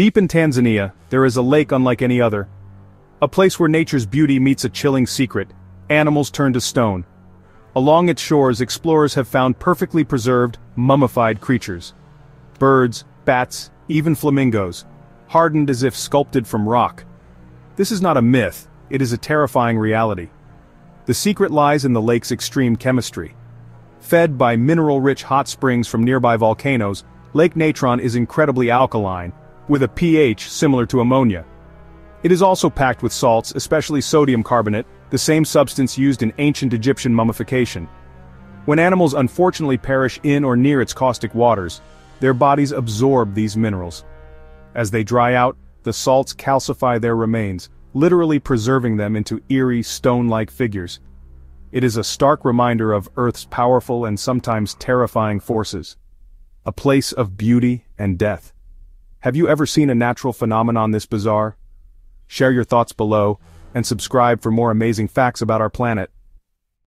Deep in Tanzania, there is a lake unlike any other. A place where nature's beauty meets a chilling secret, animals turn to stone. Along its shores explorers have found perfectly preserved, mummified creatures. Birds, bats, even flamingos, hardened as if sculpted from rock. This is not a myth, it is a terrifying reality. The secret lies in the lake's extreme chemistry. Fed by mineral-rich hot springs from nearby volcanoes, Lake Natron is incredibly alkaline, with a pH similar to ammonia. It is also packed with salts, especially sodium carbonate, the same substance used in ancient Egyptian mummification. When animals unfortunately perish in or near its caustic waters, their bodies absorb these minerals. As they dry out, the salts calcify their remains, literally preserving them into eerie stone-like figures. It is a stark reminder of Earth's powerful and sometimes terrifying forces. A place of beauty and death. Have you ever seen a natural phenomenon this bizarre? Share your thoughts below, and subscribe for more amazing facts about our planet.